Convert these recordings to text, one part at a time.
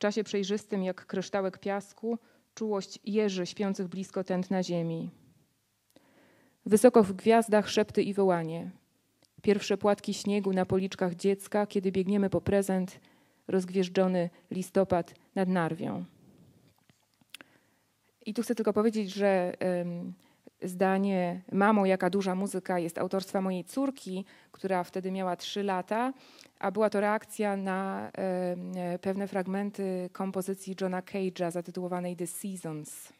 czasie przejrzystym jak kryształek piasku, czułość jeży śpiących blisko tętna ziemi. Wysoko w gwiazdach szepty i wołanie. Pierwsze płatki śniegu na policzkach dziecka, kiedy biegniemy po prezent, rozgwieżdżony listopad nad Narwią. I tu chcę tylko powiedzieć, że um, zdanie Mamo, jaka duża muzyka jest autorstwa mojej córki, która wtedy miała trzy lata, a była to reakcja na pewne fragmenty kompozycji Johna Cage'a zatytułowanej The Seasons.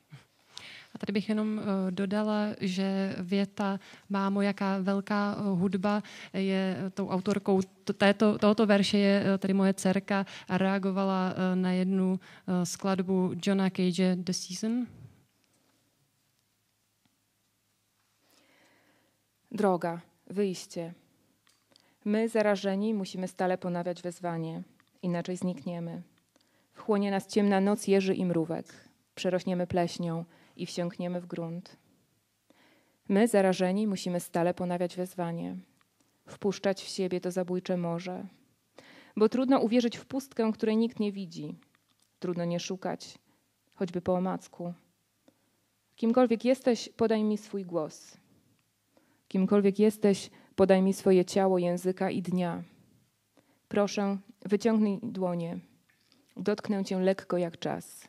A tady bych jenom uh, dodala, že věta Mámo, jaká velká uh, hudba je tou autorkou této, tohoto verše je uh, tady moje dcerka a reagovala na jednu skladbu Johna Cage The Season. Droga, wyjście. My, zarażeni, musimy stale ponawiać wezwanie, inaczej znikniemy. Wchłonie nas ciemna noc jeży i mrówek. Przerośniemy pleśnią, i wsiąkniemy w grunt. My, zarażeni, musimy stale ponawiać wezwanie, wpuszczać w siebie to zabójcze morze, bo trudno uwierzyć w pustkę, której nikt nie widzi. Trudno nie szukać, choćby po omacku. Kimkolwiek jesteś, podaj mi swój głos. Kimkolwiek jesteś, podaj mi swoje ciało, języka i dnia. Proszę, wyciągnij dłonie. Dotknę cię lekko jak czas.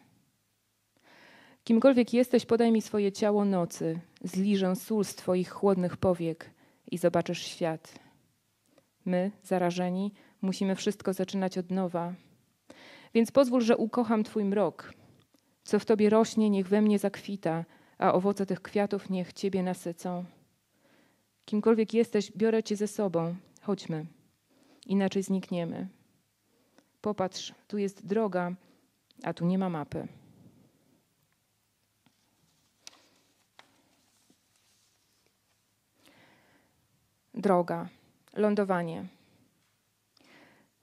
Kimkolwiek jesteś, podaj mi swoje ciało nocy, zliżę sól z twoich chłodnych powiek i zobaczysz świat. My, zarażeni, musimy wszystko zaczynać od nowa. Więc pozwól, że ukocham twój mrok. Co w tobie rośnie, niech we mnie zakwita, a owoce tych kwiatów niech ciebie nasycą. Kimkolwiek jesteś, biorę cię ze sobą. Chodźmy, inaczej znikniemy. Popatrz, tu jest droga, a tu nie ma mapy. Droga, lądowanie.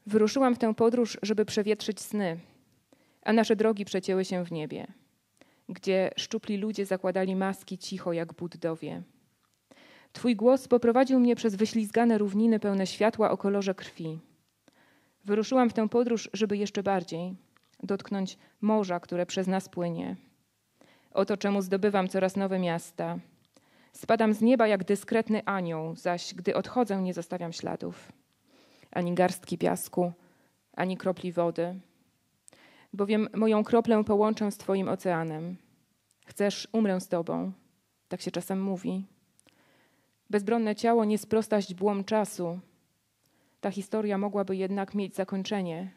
Wyruszyłam w tę podróż, żeby przewietrzyć sny, a nasze drogi przecięły się w niebie, gdzie szczupli ludzie zakładali maski cicho jak Buddowie. Twój głos poprowadził mnie przez wyślizgane równiny pełne światła o kolorze krwi. Wyruszyłam w tę podróż, żeby jeszcze bardziej dotknąć morza, które przez nas płynie. Oto czemu zdobywam coraz nowe miasta – Spadam z nieba jak dyskretny anioł, zaś gdy odchodzę, nie zostawiam śladów. Ani garstki piasku, ani kropli wody. Bowiem moją kroplę połączę z Twoim oceanem. Chcesz, umrę z Tobą. Tak się czasem mówi. Bezbronne ciało nie sprosta źdźbłom czasu. Ta historia mogłaby jednak mieć zakończenie,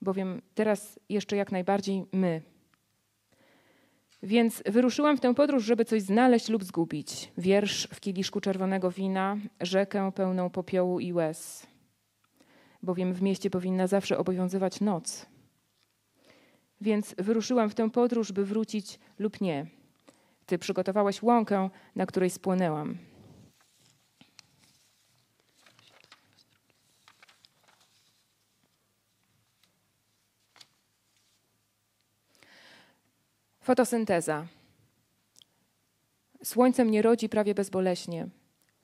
bowiem teraz jeszcze jak najbardziej my. Więc wyruszyłam w tę podróż, żeby coś znaleźć lub zgubić. Wiersz w kieliszku czerwonego wina, rzekę pełną popiołu i łez. Bowiem w mieście powinna zawsze obowiązywać noc. Więc wyruszyłam w tę podróż, by wrócić lub nie. Ty przygotowałeś łąkę, na której spłonęłam. Fotosynteza. Słońce mnie rodzi prawie bezboleśnie.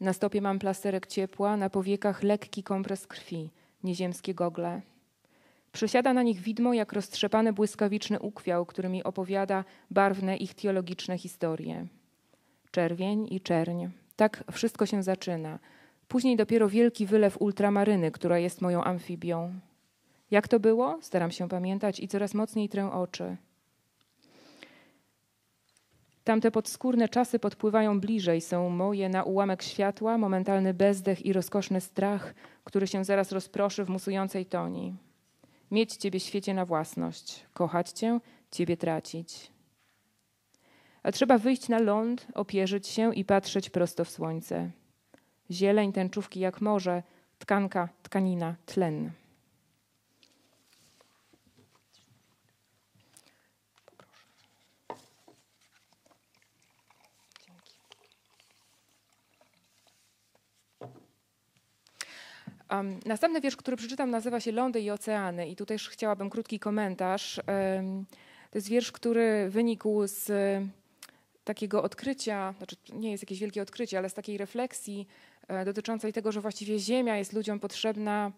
Na stopie mam plasterek ciepła, na powiekach lekki kompres krwi, nieziemskie gogle. Przesiada na nich widmo jak roztrzepany błyskawiczny ukwiał, który mi opowiada barwne ichtiologiczne historie. Czerwień i czerń. Tak wszystko się zaczyna. Później dopiero wielki wylew ultramaryny, która jest moją amfibią. Jak to było? Staram się pamiętać i coraz mocniej trę oczy. Tamte podskórne czasy podpływają bliżej, są moje na ułamek światła, momentalny bezdech i rozkoszny strach, który się zaraz rozproszy w musującej toni. Mieć Ciebie świecie na własność, kochać Cię, Ciebie tracić. A trzeba wyjść na ląd, opierzyć się i patrzeć prosto w słońce. Zieleń, tęczówki jak morze, tkanka, tkanina, tlen. Um, następny wiersz, który przeczytam, nazywa się Lądy i Oceany i tu też chciałabym krótki komentarz. Um, to jest wiersz, który wynikł z takiego odkrycia, znaczy nie jest jakieś wielkie odkrycie, ale z takiej refleksji e, dotyczącej tego, że właściwie Ziemia jest ludziom potrzebna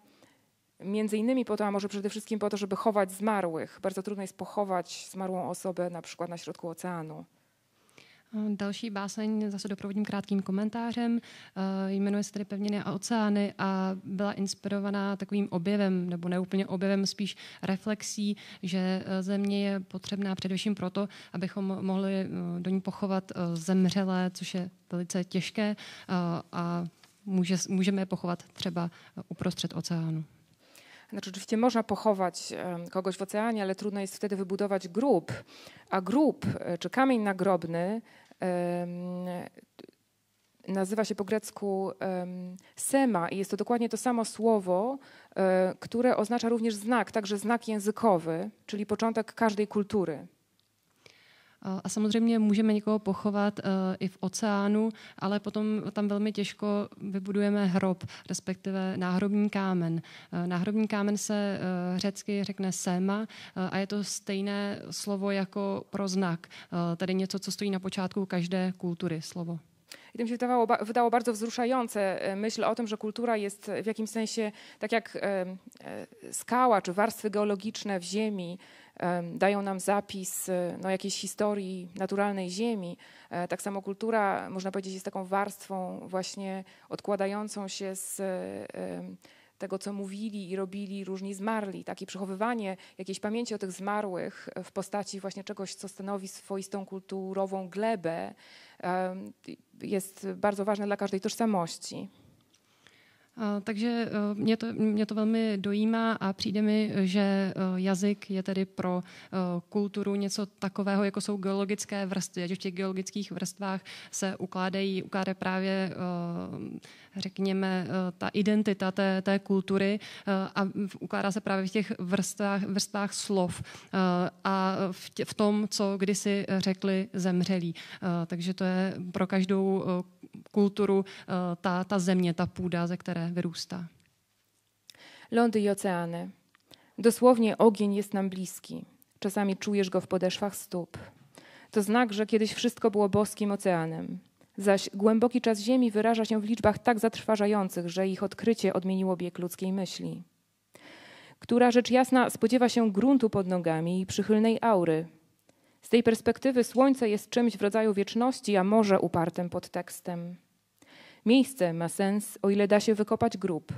Między innymi po to, a może przede wszystkim po to, żeby chować zmarłych. Bardzo trudno jest pochować zmarłą osobę na przykład na środku oceanu. Další báseň zase doprovodím krátkým komentářem. Jmenuje se tedy Pevniny a oceány a byla inspirovaná takovým objevem, nebo neúplně objevem, spíš reflexí, že země je potřebná především proto, abychom mohli do ní pochovat zemřelé, což je velice těžké a může, můžeme je pochovat třeba uprostřed oceánu. Znaczy, oczywiście można pochować kogoś w oceanie, ale trudno jest wtedy wybudować grób. A grób, e, czy kamień nagrobny, nazywa się po grecku sema i jest to dokładnie to samo słowo, e, które oznacza również znak, także znak językowy, czyli początek każdej kultury. A samozřejmě můžeme někoho pochovat uh, i v oceánu, ale potom tam velmi těžko vybudujeme hrob, respektive náhrobní kámen. Uh, náhrobní kámen se řecky řekne sema a je to stejné slovo jako pro znak, tedy něco, co stojí na počátku každé kultury, slovo. I to mi się wydawało, wydało bardzo wzruszające myśl o tym, że kultura jest w jakimś sensie tak jak skała czy warstwy geologiczne w ziemi, dają nam zapis e, no, jakiejś historii naturalnej Ziemi. E, tak samo kultura, można powiedzieć, jest taką warstwą właśnie odkładającą się z tego, co mówili i robili różni zmarli. Takie przechowywanie jakiejś pamięci o tych zmarłych w postaci właśnie czegoś, co stanowi swoistą kulturową glebę, jest bardzo ważne dla każdej tożsamości. Takže mě to, mě to velmi dojímá a přijde mi, že jazyk je tedy pro kulturu něco takového, jako jsou geologické vrstvy. Ať v těch geologických vrstvách se ukládají, ukládá právě, řekněme, ta identita té, té kultury a ukládá se právě v těch vrstvách, vrstvách slov a v, tě, v tom, co kdysi řekli zemřelí. Takže to je pro každou kulturu ta, ta země, ta půda, ze které wyrůstá. Lądy i oceany. Dosłownie ogień jest nam bliski. Czasami czujesz go w podeszwach stóp. To znak, że kiedyś wszystko było boskim oceanem. Zaś głęboki czas Ziemi wyraża się w liczbach tak zatrważających, że ich odkrycie odmieniło bieg ludzkiej myśli. Która rzecz jasna spodziewa się gruntu pod nogami i przychylnej aury. Z tej perspektywy słońce jest czymś w rodzaju wieczności, a morze upartym podtekstem. Miejsce ma sens, o ile da się wykopać grób.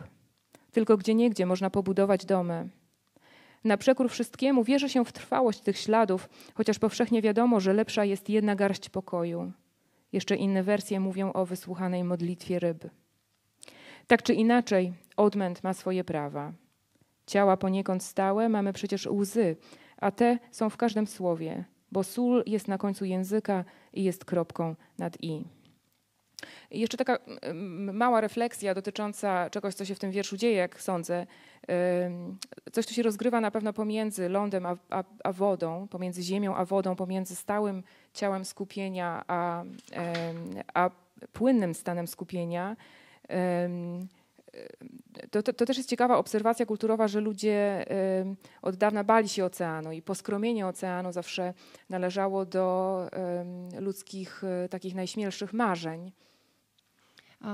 Tylko gdzie niegdzie można pobudować domy. Na przekór wszystkiemu wierzy się w trwałość tych śladów, chociaż powszechnie wiadomo, że lepsza jest jedna garść pokoju. Jeszcze inne wersje mówią o wysłuchanej modlitwie ryb. Tak czy inaczej, odmęt ma swoje prawa. Ciała poniekąd stałe mamy przecież łzy, a te są w każdym słowie, bo sól jest na końcu języka i jest kropką nad i. Jeszcze taka mała refleksja dotycząca czegoś, co się w tym wierszu dzieje, jak sądzę. Coś tu się rozgrywa na pewno pomiędzy lądem a, a, a wodą, pomiędzy ziemią a wodą, pomiędzy stałym ciałem skupienia a, a płynnym stanem skupienia. To, to, to, też jest ciekawa obserwacja kulturowa, że ludzie od dawna bali się oceanu i poskromienie oceanu zawsze należało do ludzkich e, takich najśmielszych marzeń.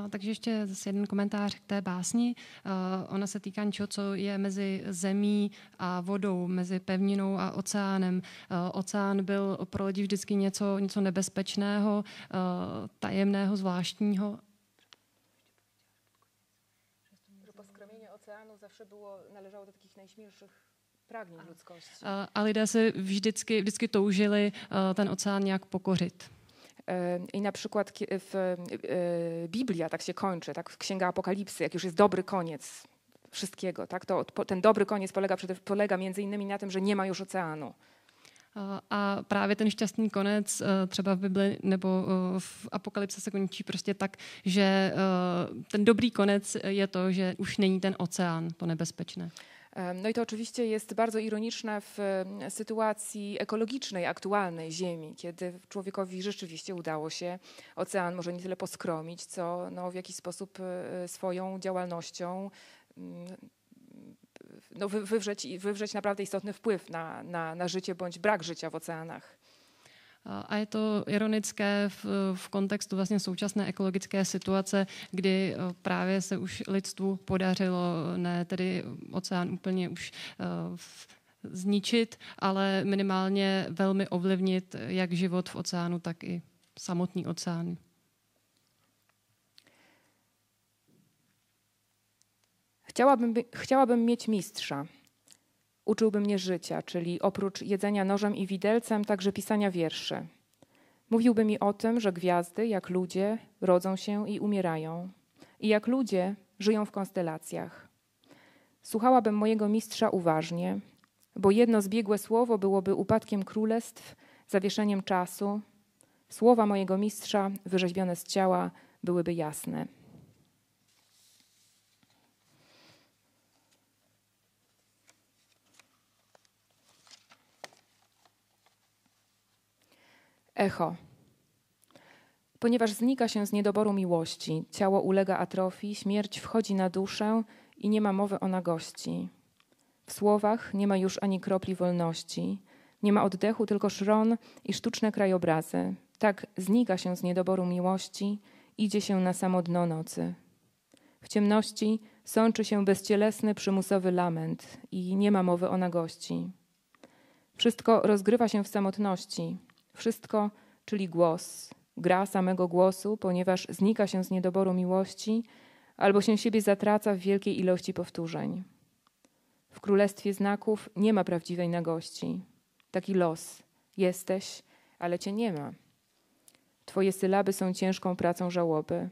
takže ještě zase jeden komentář k té básni. ona se týká něčeho, co je mezi zemí a vodou, mezi pevninou a oceánem. oceán byl pro lidi vždycky něco, něco nebezpečného, tajemného, zvláštního. Poskromienie oceánu zawsze było, należało do takich najśmielszych pragnień ludzkości. A lidé se vždycky, vždycky toužili ten oceán nějak pokořit. I na przykład w e, Biblia tak się kończy, tak w Księga Apokalipsy, jak już jest dobry koniec wszystkiego, tak, to ten dobry koniec polega, polega między innymi na tym, że nie ma już oceanu. A právě ten šťastný konec e, třeba v Bibli nebo e, v Apokalypse se končí prostě tak, že ten dobrý konec je to, že už není ten oceán, to nebezpečné. No i to oczywiście jest bardzo ironiczne w sytuacji ekologicznej, aktualnej Ziemi, kiedy człowiekowi rzeczywiście udało się ocean może nie tyle poskromić, co no, w jakiś sposób e, swoją działalnością mm, no, wywrzeć, wywrzeć naprawdę istotny wpływ na, na, na życie bądź brak życia w oceanach. A je to ironické v, v kontextu vlastně současné ekologické situace, kdy právě se už lidstvu podařilo ne tedy oceán úplně už zničit, ale minimálně velmi ovlivnit jak život v oceánu, tak i samotný oceán. Chciałabym, chciałabym mieć mistrza. Uczyłby mnie życia, czyli oprócz jedzenia nożem i widelcem, także pisania wierszy. Mówiłby mi o tym, że gwiazdy, jak ludzie, rodzą się i umierają, i jak ludzie żyją w konstelacjach. Słuchałabym mojego mistrza uważnie, bo jedno zbiegłe słowo byłoby upadkiem królestw, zawieszeniem czasu. Słowa mojego mistrza, wyrzeźbione z ciała, byłyby jasne. Echo. Ponieważ znika się z niedoboru miłości, ciało ulega atrofii, śmierć wchodzi na duszę i nie ma mowy o nagości. W słowach nie ma już ani kropli wolności, nie ma oddechu, tylko szron i sztuczne krajobrazy. Tak znika się z niedoboru miłości, idzie się na samo dno nocy. W ciemności sączy się bezcielesny, przymusowy lament i nie ma mowy o nagości. Wszystko rozgrywa się w samotności, wszystko, czyli głos, gra samego głosu, ponieważ znika się z niedoboru miłości albo się siebie zatraca w wielkiej ilości powtórzeń. W królestwie znaków nie ma prawdziwej nagości. Taki los. Jesteś, ale cię nie ma. Twoje sylaby są ciężką pracą żałoby,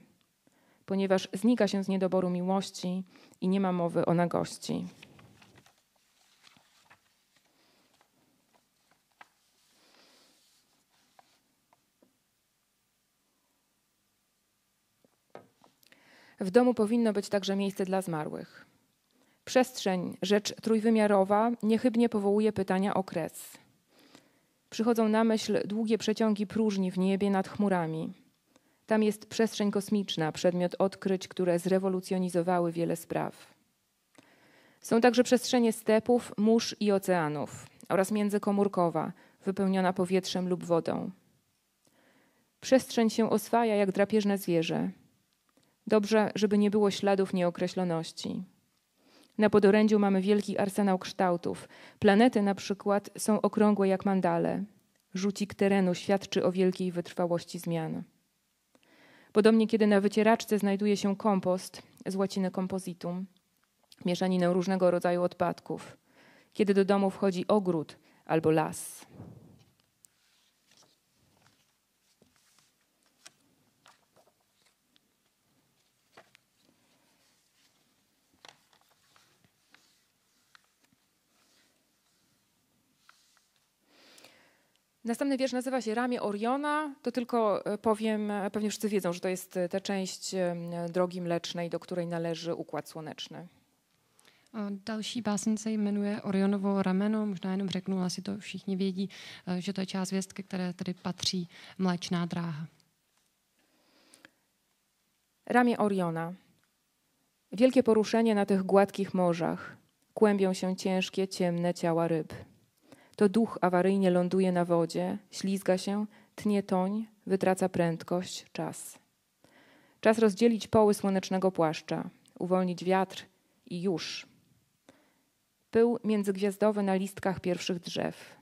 ponieważ znika się z niedoboru miłości i nie ma mowy o nagości. W domu powinno być także miejsce dla zmarłych. Przestrzeń, rzecz trójwymiarowa, niechybnie powołuje pytania o kres. Przychodzą na myśl długie przeciągi próżni w niebie nad chmurami. Tam jest przestrzeń kosmiczna, przedmiot odkryć, które zrewolucjonizowały wiele spraw. Są także przestrzenie stepów, mórz i oceanów oraz międzykomórkowa, wypełniona powietrzem lub wodą. Przestrzeń się oswaja jak drapieżne zwierzę. Dobrze, żeby nie było śladów nieokreśloności. Na podorędziu mamy wielki arsenał kształtów. Planety na przykład są okrągłe jak mandale. Rzucik terenu świadczy o wielkiej wytrwałości zmian. Podobnie, kiedy na wycieraczce znajduje się kompost z łaciny kompozitum, mieszaninę różnego rodzaju odpadków. Kiedy do domu wchodzi ogród albo las. Następny wiersz nazywa się Ramię Oriona. To tylko e, powiem, e, pewnie wszyscy wiedzą, że to jest e, ta część drogi mlecznej, do której należy Układ Słoneczny. Další báseň se jmenuje Orionovo rameno, možná jenom řeknu, asi to všichni vědí, že to je část hvězd, které tedy patří Mléčná dráha. Ramię Oriona. Wielkie poruszenie na tych gładkich morzach. Kłębią się ciężkie, ciemne ciała ryb. To duch awaryjnie ląduje na wodzie, ślizga się, tnie toń, wytraca prędkość, czas. Czas rozdzielić poły słonecznego płaszcza, uwolnić wiatr i już. Pył międzygwiazdowy na listkach pierwszych drzew.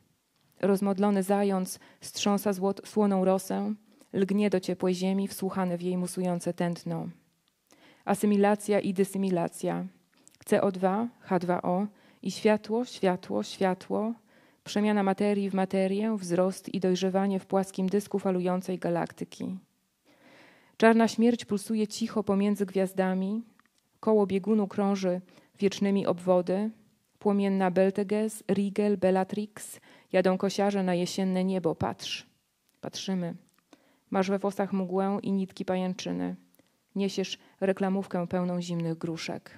Rozmodlony zając strząsa złot, słoną rosę, lgnie do ciepłej ziemi, wsłuchany w jej musujące tętno. Asymilacja i dysymilacja. CO2, H2O i światło, światło, światło, przemiana materii w materię, wzrost i dojrzewanie w płaskim dysku falującej galaktyki. Czarna śmierć pulsuje cicho pomiędzy gwiazdami, koło biegunu krąży wiecznymi obwody, płomienna Belteges, Rigel, Bellatrix, jadą kosiarze na jesienne niebo, patrz. Patrzymy. Masz we włosach mgłę i nitki pajęczyny. Niesiesz reklamówkę pełną zimnych gruszek.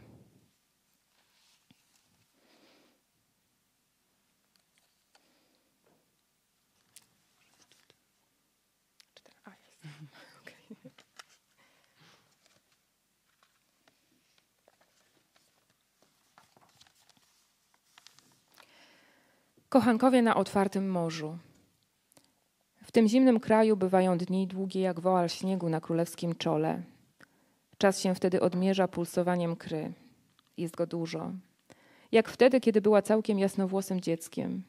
Kochankowie na otwartym morzu. W tym zimnym kraju bywają dni długie jak woal śniegu na królewskim czole. Czas się wtedy odmierza pulsowaniem kry. Jest go dużo. Jak wtedy, kiedy była całkiem jasnowłosym dzieckiem.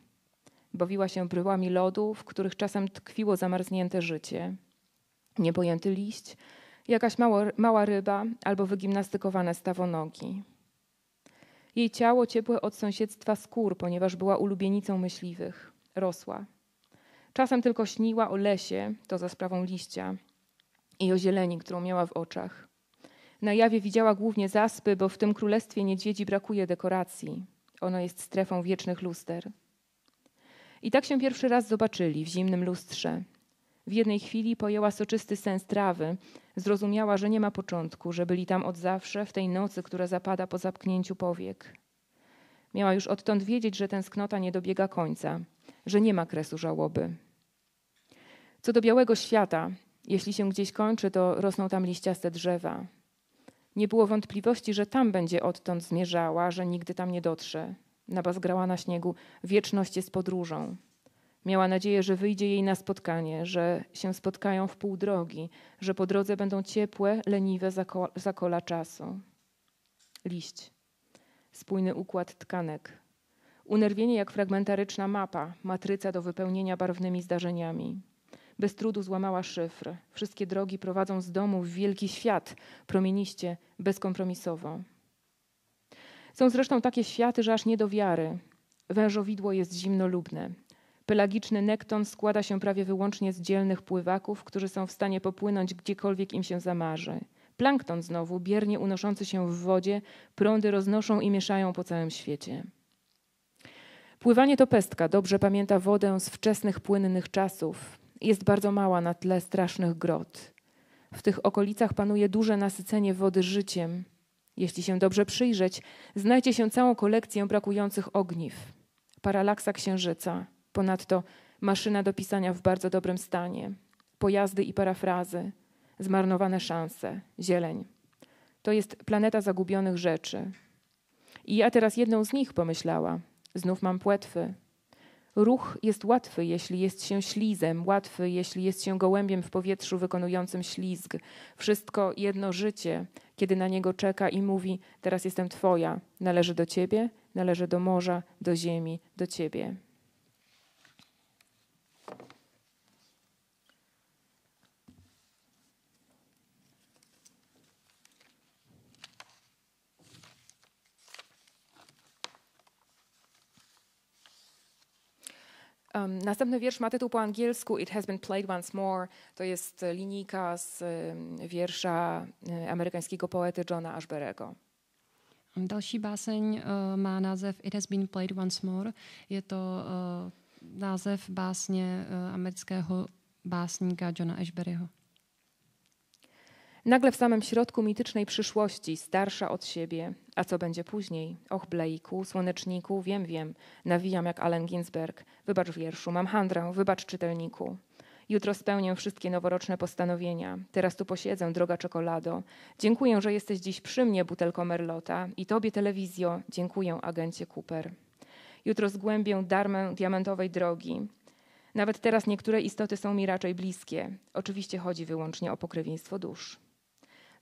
Bawiła się bryłami lodu, w których czasem tkwiło zamarznięte życie. Niepojęty liść, jakaś mała ryba albo wygimnastykowane stawonogi. Jej ciało ciepłe od sąsiedztwa skór, ponieważ była ulubienicą myśliwych. Rosła. Czasem tylko śniła o lesie, to za sprawą liścia, i o zieleni, którą miała w oczach. Na jawie widziała głównie zaspy, bo w tym królestwie niedźwiedzi brakuje dekoracji. Ono jest strefą wiecznych luster. I tak się pierwszy raz zobaczyli w zimnym lustrze. W jednej chwili pojęła soczysty sens trawy, zrozumiała, że nie ma początku, że byli tam od zawsze, w tej nocy, która zapada po zapknięciu powiek. Miała już odtąd wiedzieć, że tęsknota nie dobiega końca, że nie ma kresu żałoby. Co do białego świata, jeśli się gdzieś kończy, to rosną tam liściaste drzewa. Nie było wątpliwości, że tam będzie odtąd zmierzała, że nigdy tam nie dotrze. Nabazgrała na śniegu, wieczność jest podróżą. Miała nadzieję, że wyjdzie jej na spotkanie, że się spotkają w pół drogi, że po drodze będą ciepłe, leniwe zakola czasu. Liść. Spójny układ tkanek. Unerwienie jak fragmentaryczna mapa, matryca do wypełnienia barwnymi zdarzeniami. Bez trudu złamała szyfr. Wszystkie drogi prowadzą z domu w wielki świat, promieniście, bezkompromisowo. Są zresztą takie światy, że aż nie do wiary. Wężowidło jest zimnolubne. Pelagiczny nekton składa się prawie wyłącznie z dzielnych pływaków, którzy są w stanie popłynąć gdziekolwiek im się zamarzy. Plankton znowu, biernie unoszący się w wodzie, prądy roznoszą i mieszają po całym świecie. Pływanie to pestka, dobrze pamięta wodę z wczesnych płynnych czasów. Jest bardzo mała na tle strasznych grot. W tych okolicach panuje duże nasycenie wody życiem. Jeśli się dobrze przyjrzeć, znajdzie się całą kolekcję brakujących ogniw. Paralaksa księżyca, ponadto maszyna do pisania w bardzo dobrym stanie, pojazdy i parafrazy, zmarnowane szanse, zieleń. To jest planeta zagubionych rzeczy. I ja teraz jedną z nich pomyślała. Znów mam płetwy. Ruch jest łatwy, jeśli jest się ślizem, łatwy, jeśli jest się gołębiem w powietrzu wykonującym ślizg. Wszystko jedno życie, kiedy na niego czeka i mówi: Teraz jestem Twoja, należy do Ciebie, należy do morza, do ziemi, do Ciebie. Um, następny wiersz ma tytuł po angielsku It has been played once more. To jest linijka z um, wiersza um, amerykańskiego poety Johna Ashberego. Další báseň uh, má název It has been played once more. Je to uh, název básně uh, amerického básníka Johna Ashberyho. Nagle w samym środku mitycznej przyszłości, starsza od siebie, a co będzie później? Och, Blejku, słoneczniku, wiem, wiem, nawijam jak Allen Ginsberg. Wybacz wierszu, mam handrę, wybacz czytelniku. Jutro spełnię wszystkie noworoczne postanowienia. Teraz tu posiedzę, droga czekolado. Dziękuję, że jesteś dziś przy mnie, butelko Merlota. I tobie, telewizjo, dziękuję, agencie Cooper. Jutro zgłębię darmę diamentowej drogi. Nawet teraz niektóre istoty są mi raczej bliskie. Oczywiście chodzi wyłącznie o pokrewieństwo dusz.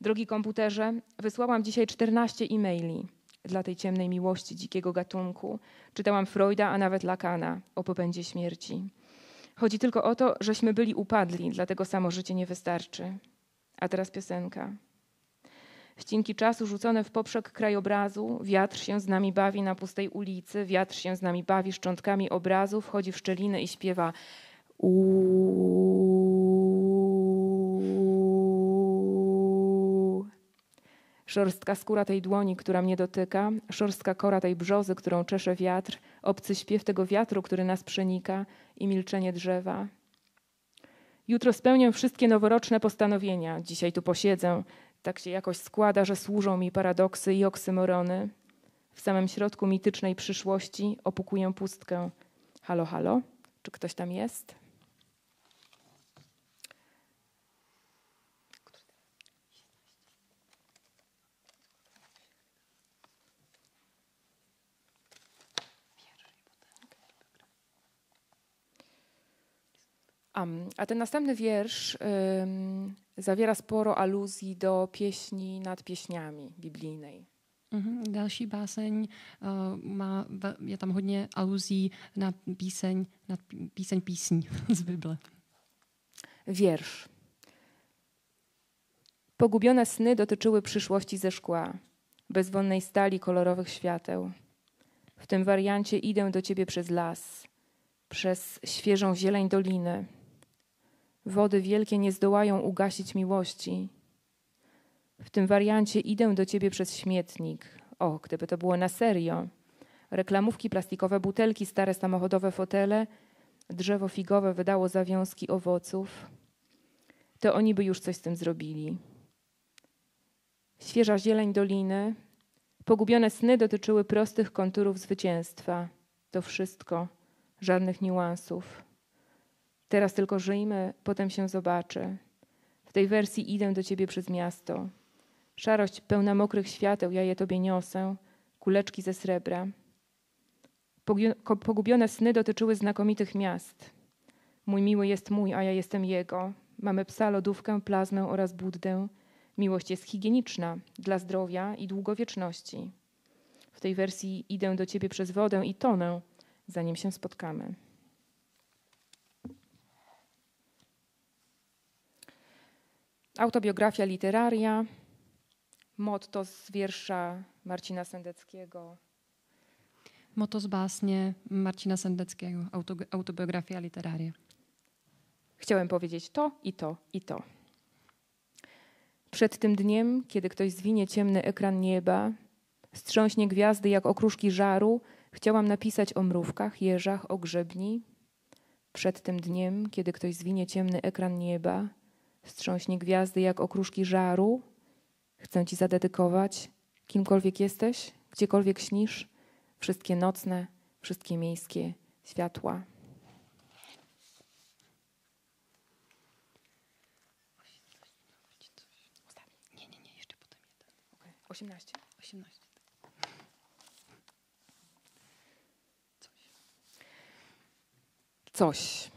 Drogi komputerze, wysłałam dzisiaj 14 e-maili dla tej ciemnej miłości dzikiego gatunku. Czytałam Freuda, a nawet Lacana o popędzie śmierci. Chodzi tylko o to, żeśmy byli upadli, dlatego samo życie nie wystarczy. A teraz piosenka. Ścinki czasu rzucone w poprzek krajobrazu, wiatr się z nami bawi na pustej ulicy, wiatr się z nami bawi szczątkami obrazu, wchodzi w szczeliny i śpiewa Szorstka skóra tej dłoni, która mnie dotyka, szorstka kora tej brzozy, którą czesze wiatr, obcy śpiew tego wiatru, który nas przenika i milczenie drzewa. Jutro spełnię wszystkie noworoczne postanowienia. Dzisiaj tu posiedzę. Tak się jakoś składa, że służą mi paradoksy i oksymorony. W samym środku mitycznej przyszłości opukuję pustkę. Halo, halo? Czy ktoś tam jest? Um, a ten następny wiersz um, zawiera sporo aluzji do pieśni nad pieśniami biblijnej. Mm-hmm. Další báseň uh, má, je tam hodně aluzí na píseň, na píseň písní z Bible. Wiersz. Pogubione sny dotyczyły przyszłości ze szkła, bezwonnej stali kolorowych świateł. W tym wariancie idę do ciebie przez las, przez świeżą zieleń doliny. Wody wielkie nie zdołają ugasić miłości. W tym wariancie idę do ciebie przez śmietnik. O, gdyby to było na serio. Reklamówki, plastikowe butelki, stare samochodowe fotele, drzewo figowe wydało zawiązki owoców. To oni by już coś z tym zrobili. Świeża zieleń doliny, pogubione sny dotyczyły prostych konturów zwycięstwa. To wszystko, żadnych niuansów. Teraz tylko żyjmy, potem się zobaczy. W tej wersji idę do ciebie przez miasto. Szarość pełna mokrych świateł, ja je tobie niosę, kuleczki ze srebra. Pogubione sny dotyczyły znakomitych miast. Mój miły jest mój, a ja jestem jego. Mamy psa, lodówkę, plazmę oraz Buddę. Miłość jest higieniczna dla zdrowia i długowieczności. W tej wersji idę do ciebie przez wodę i tonę, zanim się spotkamy. Autobiografia literaria, motto z wiersza Marcina Sendeckiego. Motto z básně Marcina Sendeckiego, autobiografia literaria. Chciałem powiedzieć to i to i to. Przed tym dniem, kiedy ktoś zwinie ciemny ekran nieba, strząśnie gwiazdy jak okruszki żaru, chciałam napisać o mrówkach, jeżach, o grzebni. Przed tym dniem, kiedy ktoś zwinie ciemny ekran nieba, strząśnie gwiazdy jak okruszki żaru, chcę ci zadedykować, kimkolwiek jesteś, gdziekolwiek śnisz, wszystkie nocne, wszystkie miejskie światła. 18. 18. Coś. Coś.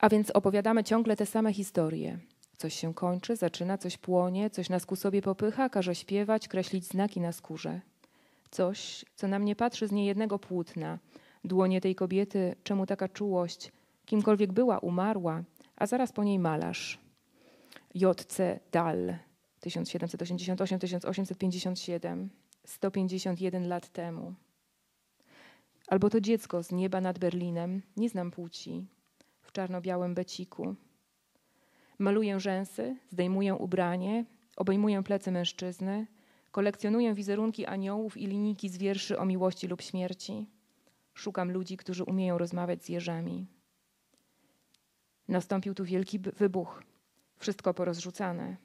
A więc opowiadamy ciągle te same historie. Coś się kończy, zaczyna, coś płonie, coś nas ku sobie popycha, każe śpiewać, kreślić znaki na skórze. Coś, co na mnie patrzy z niejednego płótna. Dłonie tej kobiety, czemu taka czułość? Kimkolwiek była, umarła, a zaraz po niej malarz. J.C. Dal, 1788-1857, 151 lat temu. Albo to dziecko z nieba nad Berlinem, nie znam płci, w czarno-białym beciku. Maluję rzęsy, zdejmuję ubranie, obejmuję plecy mężczyzny, kolekcjonuję wizerunki aniołów i linijki z wierszy o miłości lub śmierci. Szukam ludzi, którzy umieją rozmawiać z jeżami. Nastąpił tu wielki wybuch. Wszystko porozrzucane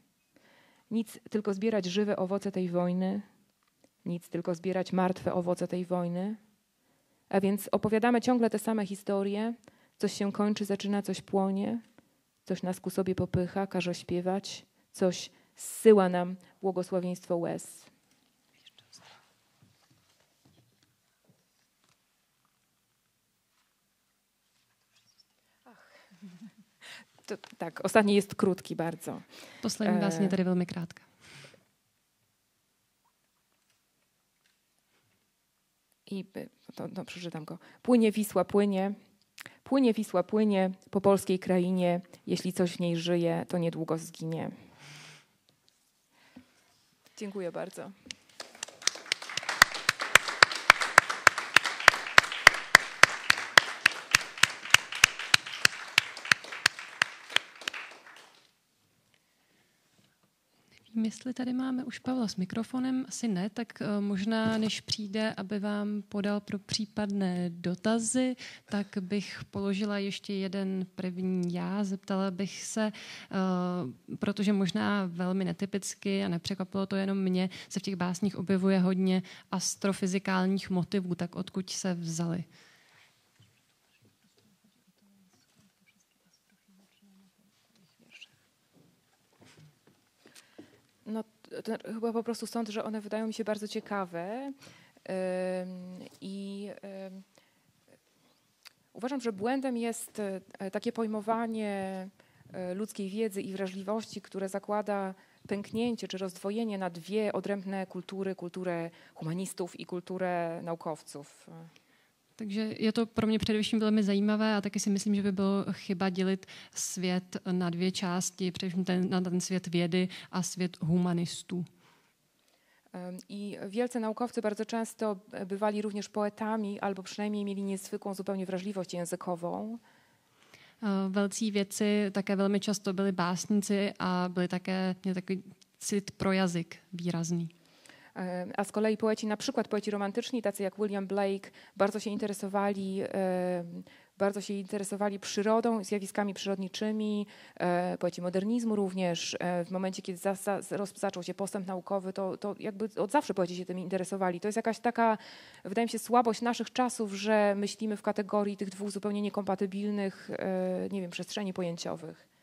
nic, tylko zbierać żywe owoce tej wojny, nic, tylko zbierać martwe owoce tej wojny. A więc opowiadamy ciągle te same historie, coś się kończy, zaczyna, coś płonie, coś nas ku sobie popycha, każe śpiewać, coś zsyła nam błogosławieństwo łez. To, tak, ostatni jest krótki bardzo. Poslední vlastně tady velmi krátká. I to, to przeczytam go. Płynie Wisła, płynie. Płynie Wisła, płynie po polskiej krainie. Jeśli coś w niej żyje, to niedługo zginie. Dziękuję bardzo. Jestli tady máme už Pavla s mikrofonem, asi ne, tak eh, možná než přijde, aby vám podal pro případné dotazy, tak bych položila ještě jeden první já. Zeptala bych se, eh, protože možná velmi netypicky a nepřekvapilo to jenom mě, se v těch básních objevuje hodně astrofyzikálních motivů, tak odkud se vzali? No, chyba po prostu stąd, że one wydają mi się bardzo ciekawe i Uważam, że błędem jest e, takie pojmowanie e, ludzkiej wiedzy i wrażliwości, które zakłada pęknięcie czy rozdwojenie na dwie odrębne kultury, kulturę humanistów i kulturę naukowców. Takže je to pro mě především velmi zajímavé a taky si myslím, že by bylo chyba dělit svět na dvě části, především ten, na ten svět vědy a svět humanistů. I wielcy naukowcy bardzo często bywali również poetami, albo przynajmniej mieli niezwykłą zupełnie wrażliwość językową. Velcí věci také velmi často byli básníci a byli také měli takový cit pro jazyk výrazný. A z kolei poeci, na przykład poeci romantyczni, tacy jak William Blake, bardzo się interesowali bardzo się interesowali przyrodą, zjawiskami przyrodniczymi, e, poeci modernizmu również. E, w momencie, kiedy za, za, zaczął się postęp naukowy, to, to jakby od zawsze poeci się tym interesowali. To jest jakaś taka, wydaje mi się, słabość naszych czasów, że myślimy w kategorii tych dwóch zupełnie niekompatybilnych, e, nie wiem, przestrzeni pojęciowych.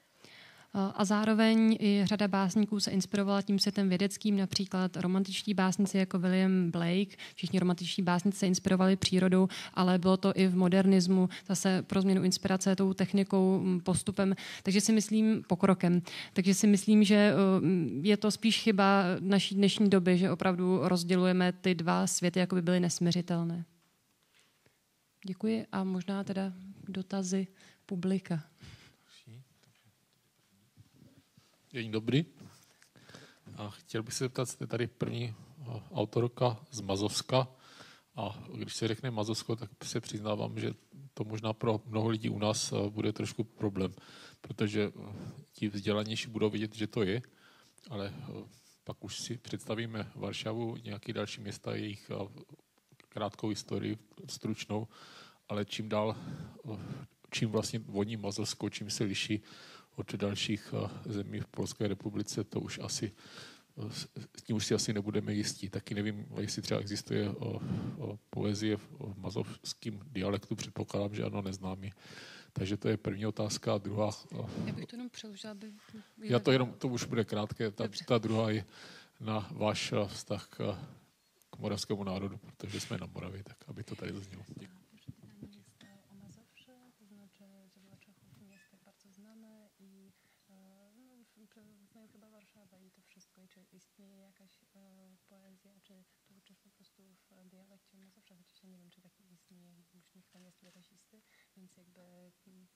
A zároveň i řada básníků se inspirovala tím světem vědeckým, například romantičtí básníci jako William Blake. Všichni romantičtí básníci se inspirovali přírodou, ale bylo to i v modernismu zase pro změnu inspirace tou technikou, postupem, takže si myslím pokrokem. Takže si myslím, že je to spíš chyba naší dnešní doby, že opravdu rozdělujeme ty dva světy, jako by byly nesměřitelné. Děkuji a možná teda dotazy publika. Dění dobrý. A chtěl bych se zeptat, jste tady první eh, autorka z Mazovska. A když se řekne Mazovsko, tak se přiznávám, že to možná pro mnoho lidí u nás eh, bude trošku problém, protože eh, ti vzdělanější budou vidět, že to je, ale pak už si představíme Varšavu, nějaký další města, jejich krátkou historii, stručnou, ale čím dál, čím vlastně voní Mazovsko, čím se liší od dalších eh, zemí v Polské republice, to už asi eh, s tím už si asi nebudeme jistí. Taky nevím, jestli třeba existuje o, eh, o poezie v mazovském dialektu, předpokládám, že ano, neznámý. Takže to je první otázka. A druhá... Já bych to jenom přeložila, aby... Já to jenom, to už bude krátké. Ta, ta druhá je na váš vztah k, k moravskému národu, protože jsme na Moravě, tak aby to tady zaznělo. Děkuji.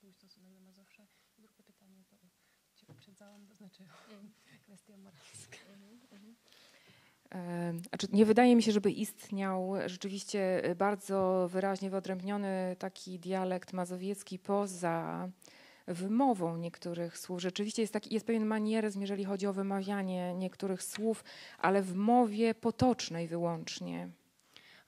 Pójść stosunek do Mazowsza. I drugie pytanie to cię uprzedzałam, to znaczy mm. kwestia moralska. Mm -hmm. Znaczy, nie wydaje mi się, żeby istniał rzeczywiście bardzo wyraźnie wyodrębniony taki dialekt mazowiecki poza wymową niektórych słów. Rzeczywiście jest, taki, jest pewien manieryzm, jeżeli chodzi o wymawianie niektórych słów, ale w mowie potocznej wyłącznie.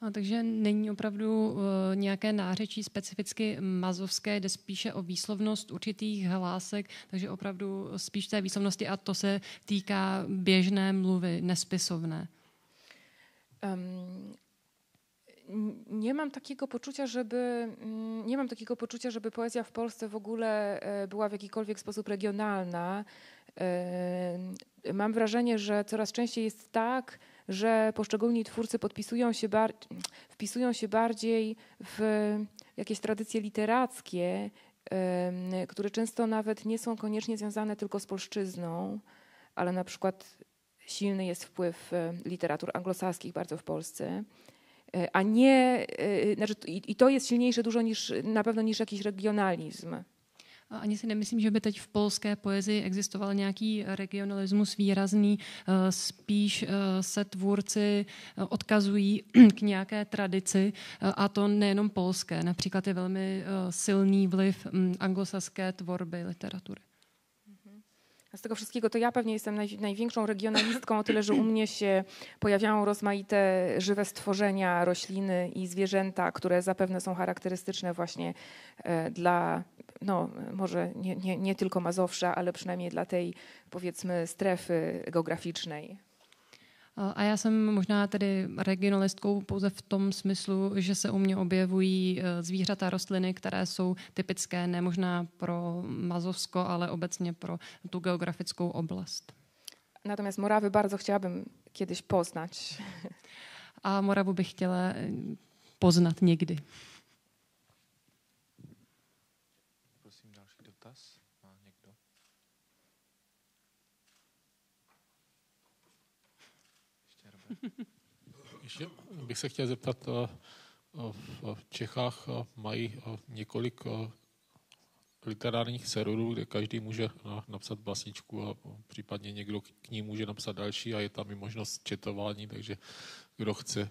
A takže není opravdu uh, nějaké nářečí specificky mazovské, jde spíše o výslovnost určitých hlásek, takže opravdu spíš té výslovnosti a to se týká běžné mluvy, nespisovné. Um, nie mam takiego poczucia, żeby mm, nie mam takiego poczucia, żeby poezja w Polsce w ogóle e, była w jakikolwiek sposób regionalna. Mam wrażenie, że coraz częściej jest tak, że poszczególni twórcy podpisują się wpisują się bardziej w jakieś tradycje literackie, które często nawet nie są koniecznie związane tylko z polszczyzną, ale na przykład silny jest wpływ literatur anglosaskich bardzo w Polsce, e, a nie, e, znaczy, i to jest silniejsze dużo niż na pewno niż jakiś regionalizm. Ani si nemyslím, že by teď v polské poezii existoval nějaký regionalismus výrazný. Eh, spíš eh, se tvůrci eh, odkazují k nějaké tradici a to nejenom polské. Například je velmi silný vliv mm, anglosaské tvorby literatury. Z tego wszystkiego to ja pewnie jestem naj, największą regionalistką, o tyle, że u mnie się pojawiają rozmaite żywe stworzenia, rośliny i zwierzęta, które zapewne są charakterystyczne właśnie e, dla, no może nie, nie, nie tylko Mazowsza, ale przynajmniej dla tej powiedzmy strefy geograficznej. A já jsem možná tedy regionalistkou pouze v tom smyslu, že se u mě objevují e, zvířata a rostliny, které jsou typické ne možná pro Mazovsko, ale obecně pro tu geografickou oblast. Natomiast Morawy bardzo chciałabym kiedyś poznać. A Morawu bych chtěla e, poznat někdy. prosím další dotaz. Má někdo? Ještě Robert. Ještě bych se chtěl zeptat, eh, eh, v Čechách eh, mají několik literárních serverů, kde každý může napsat básničku a případně někdo k ní může napsat další a je tam i možnost četování, takže kdo chce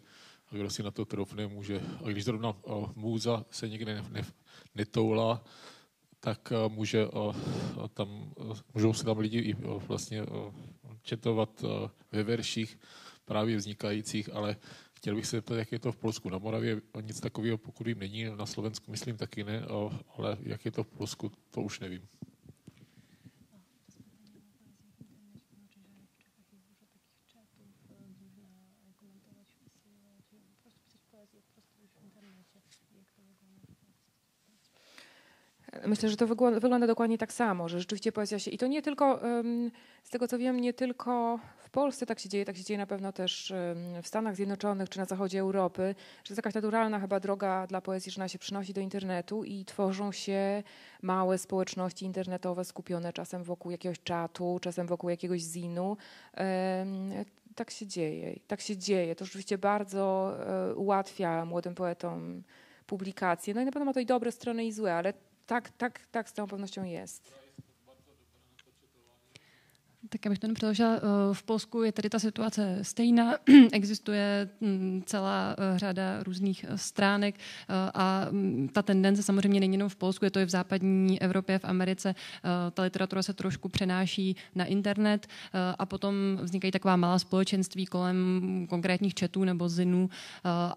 a kdo si na to trofne, může. A když zrovna můza se někde ne, ne, netoulá, tak může tam, můžou se tam lidi i vlastně četovat ve verších právě vznikajících, ale chtěl bych se zeptat, jak je to v Polsku. Na Moravě nic takového, pokud vím, není, na Slovensku myslím taky ne, ale jak je to v Polsku, to už nevím. Myślę, że to wygląda dokładnie tak samo, że rzeczywiście poezja się. I to nie tylko, z tego co wiem, nie tylko w Polsce tak się dzieje, tak się dzieje na pewno też w Stanach Zjednoczonych czy na zachodzie Europy, że jest jakaś naturalna chyba droga dla poezji, że ona się przynosi do internetu i tworzą się małe społeczności internetowe skupione czasem wokół jakiegoś czatu, czasem wokół jakiegoś zinu. Tak się dzieje. Tak się dzieje. To rzeczywiście bardzo e, ułatwia młodym poetom publikacje. No i na pewno ma to i dobre strony i złe, ale tak, tak, tak z całą pewnością jest. Tak abych to nepředložila, eh, v Polsku je tady ta situace stejná. Existuje hm, celá eh, řada různých eh, stránek a hm, ta tendence samozřejmě není jenom v Polsku, je to i v západní Evropě, v Americe. Ta literatura se trošku přenáší na internet a potom vznikají taková malá společenství kolem konkrétních četů nebo zinů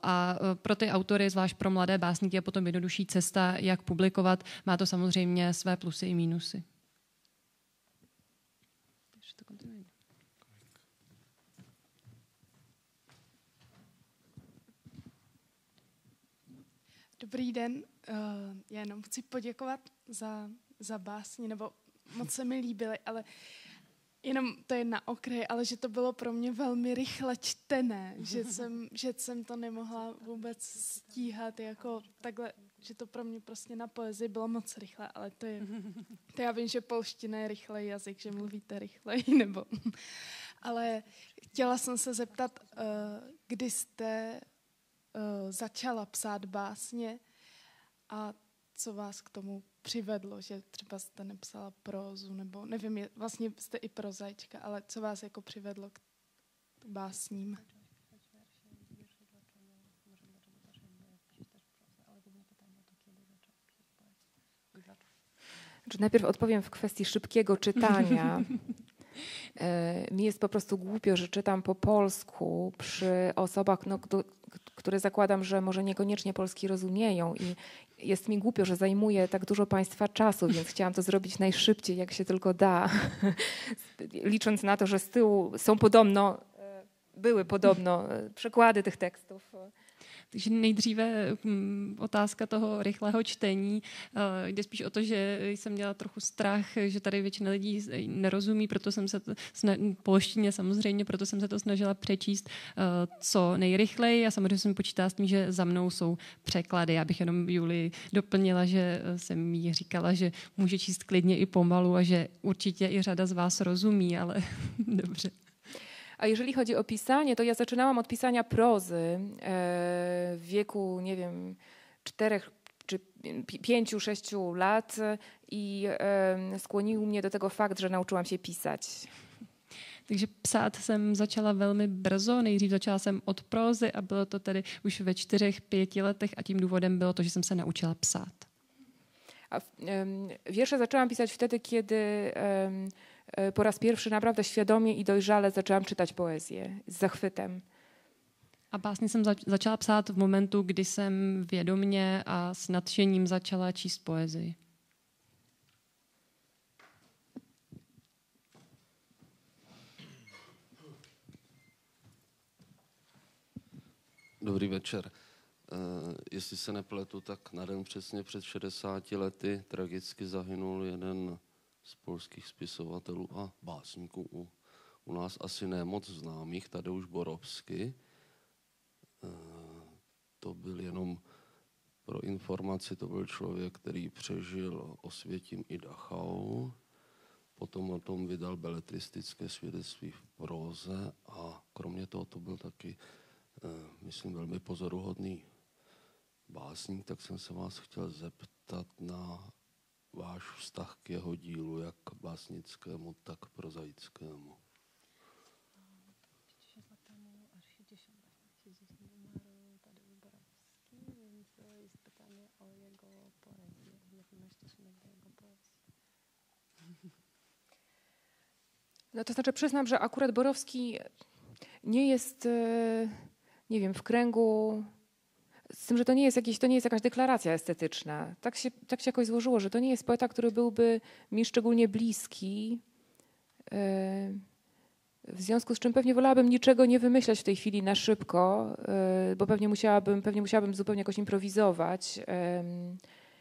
a pro ty autory, zvlášť pro mladé básníky, je potom jednodušší cesta, jak publikovat. Má to samozřejmě své plusy i mínusy. Dobrý den, uh, já jenom chci poděkovat za, za básně, nebo moc se mi líbily, ale jenom to je na okraj, ale že to bylo pro mě velmi rychle čtené, že jsem, že jsem to nemohla vůbec stíhat jako takhle, že to pro mě prostě na poezii bylo moc rychle, ale to je, to já vím, že polština je rychlej jazyk, že mluvíte rychleji, nebo, ale chtěla jsem se zeptat, uh, kdy jste uh, začala psát básně a co vás k tomu přivedlo, že třeba jste nepsala prózu, nebo nevím, je, vlastně jste i prozajčka, ale co vás jako přivedlo k básním? Najpierw odpowiem w kwestii szybkiego czytania. E, mi jest po prostu głupio, że czytam po polsku przy osobach, no, które zakładam, że może niekoniecznie polski rozumieją i jest mi głupio, że zajmuje tak dużo Państwa czasu, więc chciałam to zrobić najszybciej, jak się tylko da. Licząc na to, że z tyłu są podobno, e, były podobno e, przekłady tych tekstów. Takže nejdříve hm, otázka toho rychlého čtení. Eh, jde spíš o to, že jsem měla trochu strach, že tady většina lidí nerozumí, proto jsem se to, polštině samozřejmě, proto jsem se to snažila přečíst eh, co nejrychleji a samozřejmě jsem počítala s tím, že za mnou jsou překlady. Já bych jenom Juli doplnila, že eh, jsem jí říkala, že může číst klidně i pomalu a že určitě i řada z vás rozumí, ale dobře. A jeżeli chodzi o pisanie, to ja zaczynałam od pisania prozy e, w wieku, nie wiem, czterech czy pięciu, sześciu lat i skłonił mnie do tego fakt, że nauczyłam się pisać. Takže psát jsem začala velmi brzo, nejdřív začala jsem od prózy a bylo to tedy už ve čtyřech, pěti letech a tím důvodem bylo to, že jsem se naučila psát. A um, wiersze zaczęłam pisać wtedy, kiedy um, po raz pierwszy naprawdę świadomie i dojrzale zaczęłam czytać poezję z zachwytem. A básně jsem zač začala psát v momentu, kdy jsem vědomně a s nadšením začala číst poezii. Dobrý večer. Uh, jestli se nepletu, tak na den přesně před 60 lety tragicky zahynul jeden z polských spisovatelů a básníků u, u nás asi nemoc známých, Tadeusz Borovsky. E, to byl jenom Pro informaci to byl člověk, který přežil Osvětím i Dachau. Potom o tom vydal beletristické svědectví v proze a kromě toho to byl taky, eh, myslím, velmi pozoruhodný básník, tak jsem se vás chtěl zeptat na váš vztah k jeho dílu, jak básnickému, tak prozaickému. No to znaczy przyznam, że akurat Borowski nie jest, e, nie wiem, w kręgu z tym, że to nie jest, jakieś, to nie jest jakaś deklaracja estetyczna. Tak się, tak się jakoś złożyło, że to nie jest poeta, który byłby mi szczególnie bliski. E, w związku z czym pewnie wolałabym niczego nie wymyślać w tej chwili na szybko, e, bo pewnie musiałabym, pewnie musiałabym zupełnie jakoś improwizować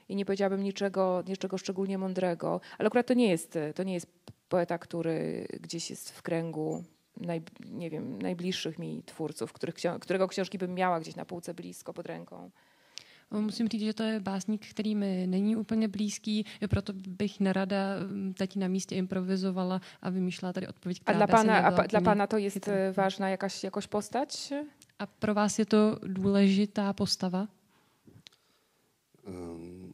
i nie powiedziałabym niczego, niczego szczególnie mądrego. Ale akurat to nie jest, to nie jest poeta, który gdzieś jest w kręgu naj, nie wiem, najbliższych mi twórców, których, którego książki bym miała gdzieś na półce blisko pod ręką. Musím říct, že to je básník, který mi není úplně blízký, proto bych nerada mm, teď na místě improvizovala a vymýšlela tady odpověď, která a dla pana, a dla pana to jest chytrá. E, ważna jakaś, jakoś postać? A pro vás je to důležitá postava?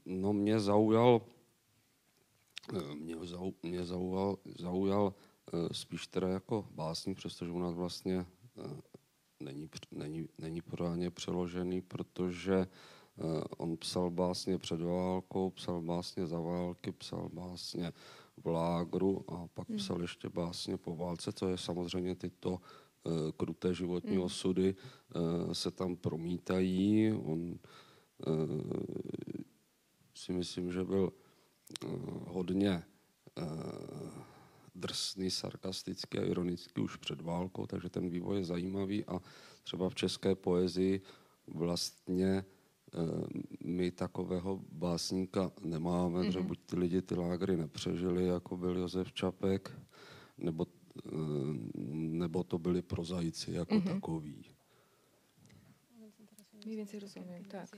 No mě zaujal mě, zau, mě zaujal, zaujal spíš teda jako básník, přestože u nás vlastně eh, není, není, není pořádně přeložený, protože on psal básně před válkou, psal básně za války, psal básně v lágru a pak hmm. psal ještě básně po válce, to je samozřejmě tyto kruté životní hmm. osudy se tam promítají. On si myslím, že byl Eh, hodně eh, drsný, sarkastický a ironický už před válkou, takže ten vývoj je zajímavý a třeba v české poezii vlastně eh, my takového básníka nemáme, mm-hmm. že buď ty lidi ty lágry nepřežili, jako byl Josef Čapek, nebo, nebo to byli prozaici jako mm-hmm. takový. Mniej więcej rozumiem, tak.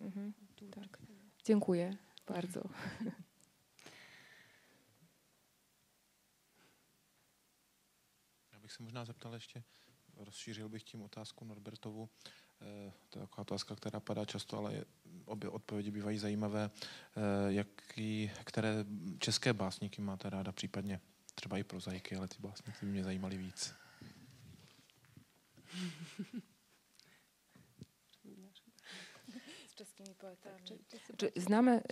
Mhm. tak. Dziękuję bardzo. se možná zeptal ještě, rozšířil bych tím otázku Norbertovu. Eh, to je taková otázka, která padá často, ale obě odpovědi bývají zajímavé. Eh, jaký, které české básníky máte ráda, případně třeba i prozaiky, ale ty básníky by mě zajímaly víc. wszystkimi poetami. Czy, czy znamy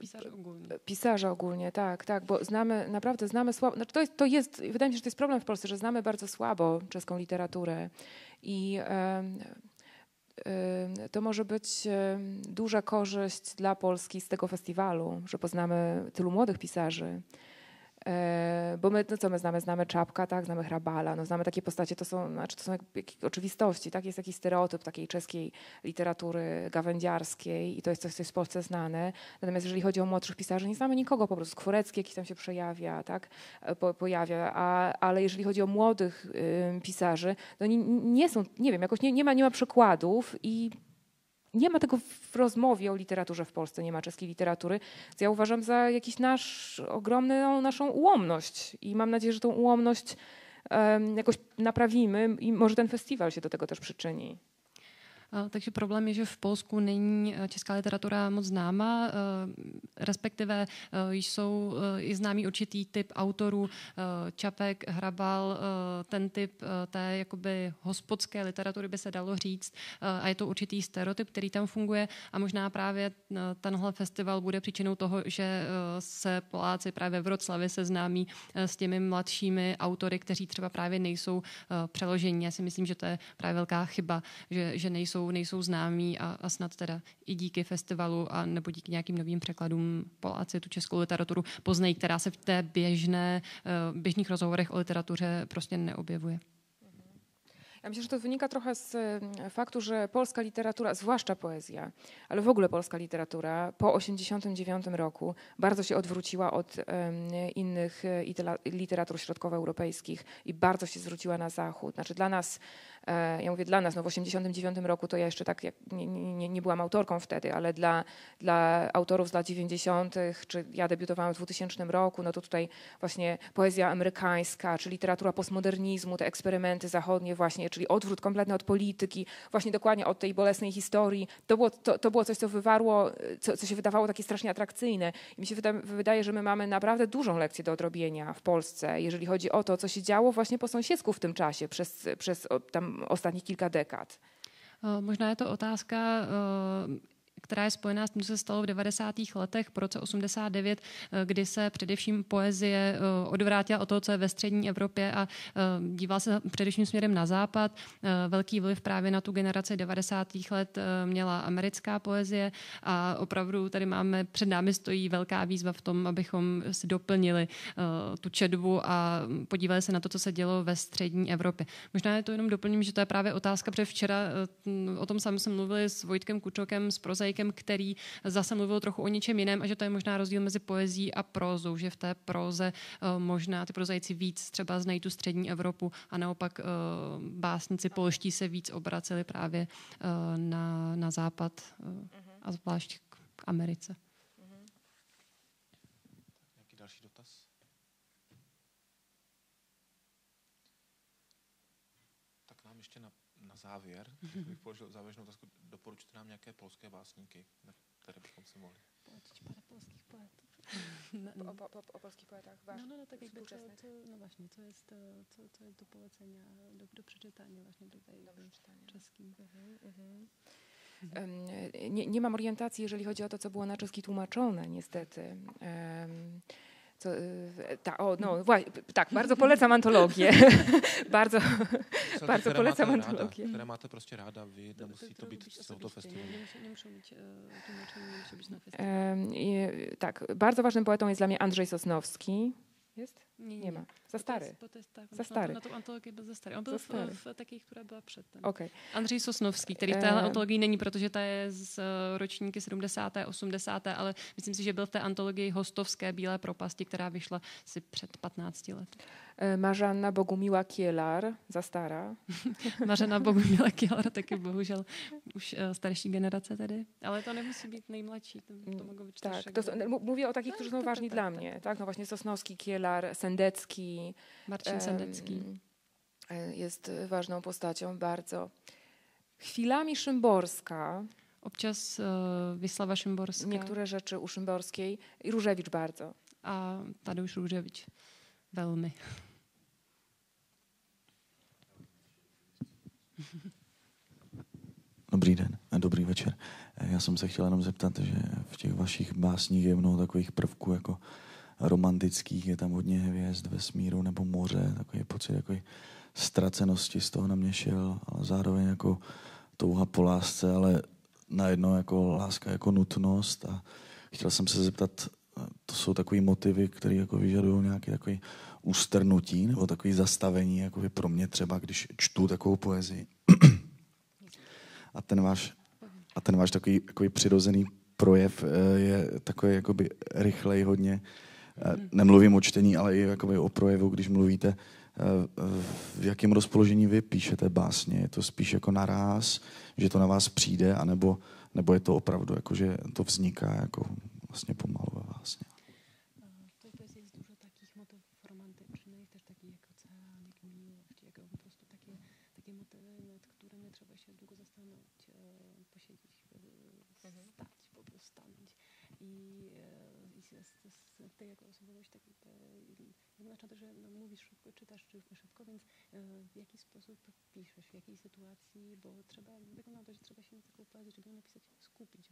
pisarza ogólnie. pisarza ogólnie, tak, tak, bo znamy, naprawdę znamy słabo, znaczy to, jest, to jest, wydaje mi się, że to jest problem w Polsce, że znamy bardzo słabo czeską literaturę i to może być duża korzyść dla Polski z tego festiwalu, że poznamy tylu młodych pisarzy. E, bo my, no co my znamy? Znamy Czapka, tak? Znamy Hrabala, no znamy takie postacie, to są, znaczy to są oczywistości, tak? Jest jakiś stereotyp takiej czeskiej literatury gawędziarskiej i to jest coś, co jest w Polsce znane. Natomiast jeżeli chodzi o młodszych pisarzy, nie znamy nikogo, po prostu Skworecki jakiś tam się przejawia, tak? E, po, pojawia, a, ale jeżeli chodzi o młodych y, pisarzy, to nie, nie, są, nie wiem, jakoś nie, nie, ma, nie ma przykładów i nie ma tego w rozmowie o literaturze w Polsce, nie ma czeskiej literatury, co ja uważam za jakiś nasz ogromną naszą ułomność i mam nadzieję, że tą ułomność um, jakoś naprawimy i może ten festiwal się do tego też przyczyni. Takže problém je, že v Polsku není eh, česká literatura moc známa, eh, respektive eh, jsou i známý určitý typ autorů, Čapek, Hrabal, ten typ té jakoby hospodské literatury by se dalo říct a je to určitý stereotyp, který tam funguje a možná právě tenhle festival bude příčinou toho, že se Poláci právě v Vroclavi seznámí s těmi mladšími autory, kteří třeba právě nejsou přeložení. Já si myslím, že to je právě velká chyba, že, že nejsou nejsou, nejsou známí a, a snad teda i díky festivalu a nebo díky nějakým novým překladům Poláci tu českou literaturu poznají, která se v té běžné, eh, běžných rozhovorech o literatuře prostě neobjevuje. Ja myślę, że to wynika trochę z mm, faktu, że polska literatura, zwłaszcza poezja, ale w ogóle polska literatura po 1989 roku bardzo się odwróciła od innych e, literatur środkowoeuropejskich i bardzo się zwróciła na zachód. Znaczy dla nas ja mówię dla nas, no w 89 roku to ja jeszcze tak nie, nie, nie byłam autorką wtedy, ale dla, dla autorów z lat 90., czy ja debiutowałam w 2000 roku, no to tutaj właśnie poezja amerykańska, czy literatura postmodernizmu, te eksperymenty zachodnie właśnie, czyli odwrót kompletny od polityki, właśnie dokładnie od tej bolesnej historii. To było, to, to było coś, co wywarło, co, co się wydawało takie strasznie atrakcyjne. I mi się wyda, wydaje, że my mamy naprawdę dużą lekcję do odrobienia w Polsce, jeżeli chodzi o to, co się działo właśnie po sąsiedzku w tym czasie, przez, przez tam ostatnich kilka dekad. Možná je to otázka která je spojená s tím, co se stalo v 90. letech po roce 89, eh, kdy se především poezie eh, odvrátila od toho, co je ve střední Evropě a eh, díval se především směrem na západ. Velký vliv právě na tu generaci 90. let měla americká poezie a opravdu tady máme, před námi stojí velká výzva v tom, abychom si doplnili tu četbu a podívali se na to, co se dělo ve střední Evropě. Možná je to jenom doplním, že to je právě otázka, protože včera o tom sami jsme mluvili s Vojtkem Kučokem z Prozaik Hejkem, který zase mluvil trochu o něčem jiném a že to je možná rozdíl mezi poezí a prózou, že v té próze uh, možná ty prozajci víc třeba znají tu střední Evropu a naopak uh, básnici polští se víc obraceli právě uh, na, na západ a zvlášť k Americe. Nějaký další dotaz? Tak nám ještě na, na závěr, bych položil závěrečnou otázku, doporučte nám nějaké polské básníky, na které bychom si mohli. Polských polských poetů. o, po, po, o polských poetách No, no, no, tak jakby co, co, no właśnie, co jest, co, co jest do polecenia, do, do przeczytania właśnie tutaj do czeskim. Mhm, mhm. Nie, nie mam orientacji, jeżeli chodzi o to, co było na czeski tłumaczone, niestety. Co, y, ta, o, no, właśnie, tak, bardzo polecam antologię. bardzo Są bardzo polecam antologię. Ráda, které máte prostě ráda vy, nemusí to, to být z tohoto festiwalu. Nie, muszą być tłumaczenia, nie musi być na festiwalu. tak, bardzo ważnym poetą jest dla mnie Andrzej Sosnowski. Jest? Nie, nie, ma. Za stary. Bo to jest, tak, za stary. Na, tą antologię był za stary. On był w, w, takiej, która była předtem. Okay. Andrzej Sosnovský, který v téhle antologii není, protože ta je z ročníky 70. 80. ale myslím si, že byl v té antologii hostovské Bílé propasti, která vyšla si před 15 lety. E, Marzanna Bogumiła Kielar, za stara. Marzena Bogumiła Kielar, taky bohužel už starší generace tedy. Ale to nemusí být nejmladší, to, to być Tak, to, mówię o takich, którzy są ważni dla mnie. Tak, no właśnie Sosnowski, Kielar, Sendecki. Marcin Sendecki. E, jest ważną postacią bardzo. Chwilami Szymborska. Občas uh, Wisława Szymborska. Niektóre rzeczy u Szymborskiej. I Różewicz bardzo. A Tadeusz Różewicz. Velmi. Dobrý den a dobrý večer. Já jsem se chtěl jenom zeptat, že v těch vašich básních je mnoho takových prvků jako romantických, je tam hodně hvězd, vesmíru nebo moře, takový pocit jako ztracenosti z toho na mě šel, ale zároveň jako touha po lásce, ale najednou jako láska jako nutnost a chtěl jsem se zeptat, to jsou takový motivy, které jako vyžadují nějaký takový ústrnutí nebo takový zastavení, jako pro mě třeba, když čtu takovou poezii. a ten váš, a ten váš takový, takový přirozený projev eh, je takový jakoby rychlej hodně. Eh, nemluvím o čtení, ale i jakoby o projevu, když mluvíte, eh, v jakém rozpoložení vy píšete básně. Je to spíš jako naráz, že to na vás přijde, anebo, nebo je to opravdu jako, že to vzniká jako vlastně pomalu ve vás. ty czytasz szybko, więc w jaki sposób piszesz, w jakiej sytuacji, bo trzeba, wygląda to, że trzeba się na taką poezję, żeby ją napisać, skupić.